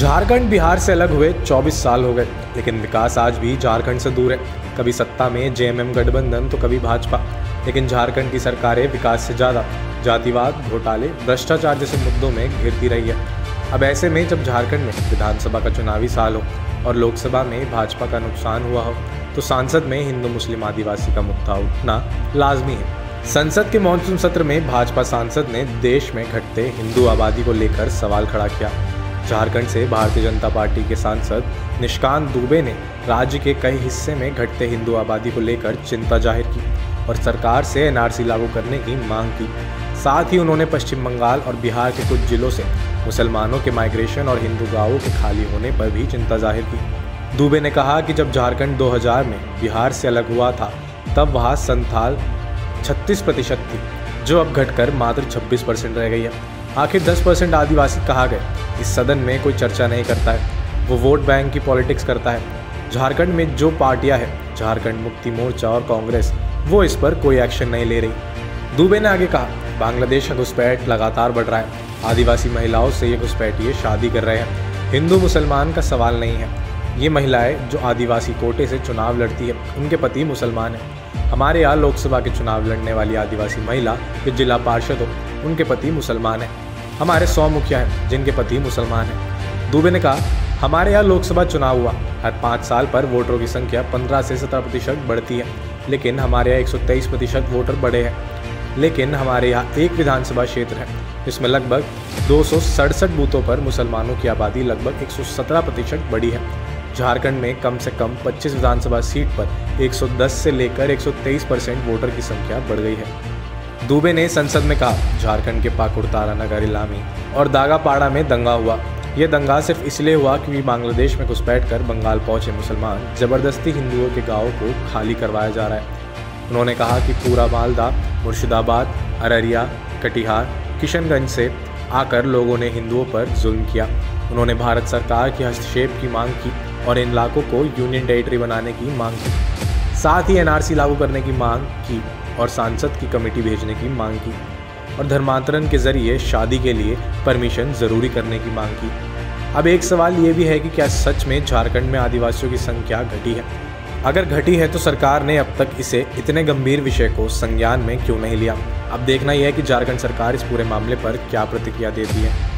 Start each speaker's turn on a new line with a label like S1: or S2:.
S1: झारखंड बिहार से अलग हुए 24 साल हो गए, लेकिन विकास आज भी झारखंड से दूर है। कभी सत्ता में जेएमएम गठबंधन तो कभी भाजपा। लेकिन झारखंड की सरकारें विकास से ज़्यादा, जातिवाद, घोटाले, भ्रष्टाचार जैसे मुद्दों में घिरती रही है। अब ऐसे में जब झारखंड में विधानसभा का चुनावी साल हो और लोकसभा में भाजपा का नुकसान हुआ हो तो सांसद में हिंदू मुस्लिम आदिवासी का मुद्दा उठना लाजमी है। संसद के मानसून सत्र में भाजपा सांसद ने देश में घटते हिंदू आबादी को लेकर सवाल खड़ा किया। झारखंड से भारतीय जनता पार्टी के सांसद निष्कांत दुबे ने राज्य के कई हिस्से में घटते हिंदू आबादी को लेकर चिंता ज़ाहिर की और सरकार से एनआरसी लागू करने की मांग की। साथ ही उन्होंने पश्चिम बंगाल और बिहार के कुछ जिलों से मुसलमानों के माइग्रेशन और हिंदू गाँवों के खाली होने पर भी चिंता ज़ाहिर की। दुबे ने कहा कि जब झारखंड 2000 में बिहार से अलग हुआ था, तब वहाँ संथाल 36 प्रतिशत थी, जो अब घटकर मात्र 26 परसेंट रह गई है। आखिर 10 परसेंट आदिवासी कहा गए? इस सदन में कोई चर्चा नहीं करता है। वो वोट बैंक की पॉलिटिक्स करता है। झारखंड में जो पार्टियाँ हैं, झारखंड मुक्ति मोर्चा और कांग्रेस, वो इस पर कोई एक्शन नहीं ले रही। दुबे ने आगे कहा, बांग्लादेश का घुसपैठ लगातार बढ़ रहा है। आदिवासी महिलाओं से ये घुसपैठिए शादी कर रहे हैं। हिंदू मुसलमान का सवाल नहीं है। ये महिलाएँ जो आदिवासी कोटे से चुनाव लड़ती है, उनके पति मुसलमान हैं। हमारे यहाँ लोकसभा के चुनाव लड़ने वाली आदिवासी महिला, जो जिला पार्षद हो उनके पति मुसलमान हैं। हमारे सौ मुखिया हैं, जिनके पति मुसलमान हैं। दुबे ने कहा, हमारे यहाँ लोकसभा चुनाव हुआ। हर पाँच साल पर वोटरों की संख्या पंद्रह से सत्रह प्रतिशत बढ़ती है। लेकिन हमारे यहाँ एक सौ तेईस प्रतिशत वोटर बढ़े हैं। लेकिन हमारे यहाँ एक विधानसभा क्षेत्र है। जिसमें लगभग दो सौ सड़सठ बूथों पर मुसलमानों की आबादी लगभग 117 प्रतिशत बढ़ी है। झारखंड में कम से कम 25 विधानसभा सीट पर 110 से लेकर 123 परसेंट वोटर की संख्या बढ़ गई है। दुबे ने संसद में कहा, झारखंड के पाकुड़तारा नगर इलामी और दागापाड़ा में दंगा हुआ। यह दंगा सिर्फ़ इसलिए हुआ क्योंकि बांग्लादेश में घुसपैठ कर बंगाल पहुँचे मुसलमान, ज़बरदस्ती हिंदुओं के गाँव को खाली करवाया जा रहा है। उन्होंने कहा कि पूरा मालदा, मुर्शिदाबाद, अररिया, कटिहार, किशनगंज से आकर लोगों ने हिंदुओं पर जुल्म किया। उन्होंने भारत सरकार के हस्तक्षेप की मांग की और इन इलाकों को यूनियन टेरिटरी बनाने की मांग की। साथ ही एनआरसी लागू करने की मांग की। और सांसद की कमेटी भेजने की मांग की और धर्मांतरण के ज़रिए शादी के लिए परमिशन ज़रूरी करने की मांग की। अब एक सवाल ये भी है कि क्या सच में झारखंड में आदिवासियों की संख्या घटी है? अगर घटी है तो सरकार ने अब तक इसे इतने गंभीर विषय को संज्ञान में क्यों नहीं लिया? अब देखना यह है कि झारखंड सरकार इस पूरे मामले पर क्या प्रतिक्रिया देती है।